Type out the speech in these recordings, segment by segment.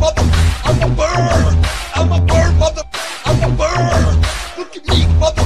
mother. I'm a bird. Of the I'm a burr. Look at me, mother.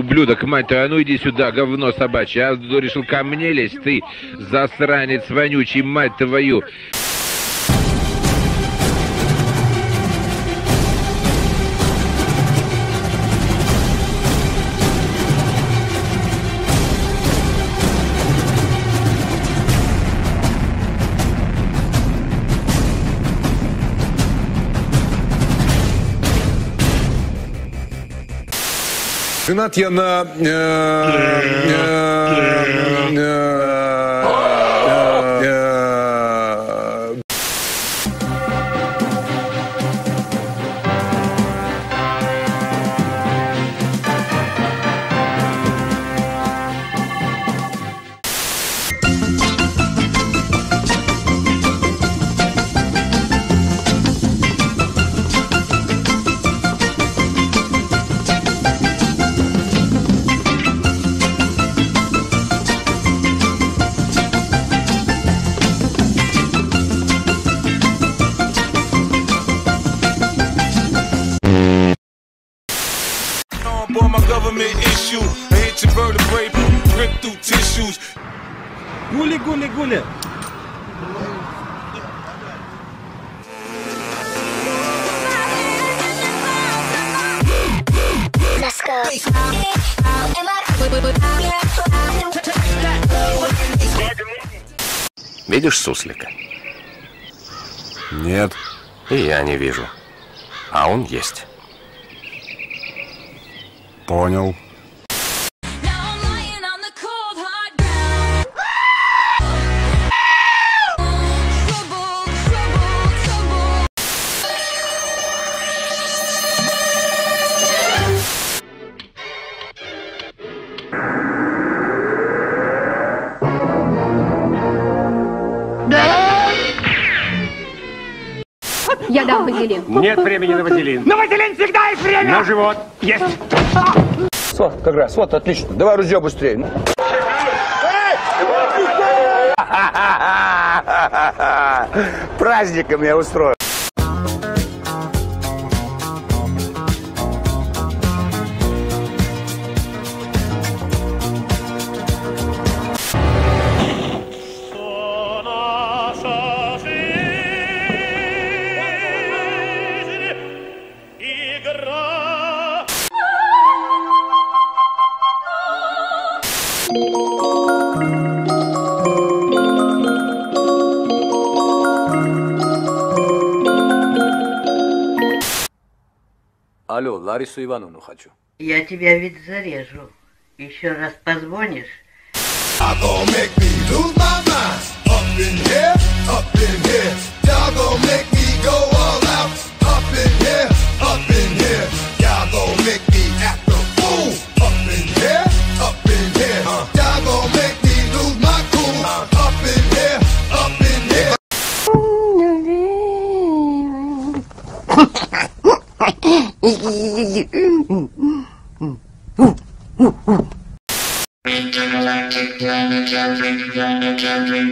Ублюдок, мать твою, а ну иди сюда, говно собачье. А решил ко мне лезть, ты засранец вонючий, мать твою. Женат я на... э, э, э, э, Гули, гули, гули. Видишь суслика? Нет. И я не вижу. А он есть. Понял. Вазелин. Нет времени на вазелин. На вазелин всегда есть время! На живот. Есть. Вот, как раз, вот, отлично. Давай ружье быстрее. Праздником я устрою. Алло, Ларису Ивановну хочу. Я тебя ведь зарежу. Еще раз позвонишь. Intergalactic, intergalactic,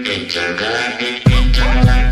intergalactic, intergalactic.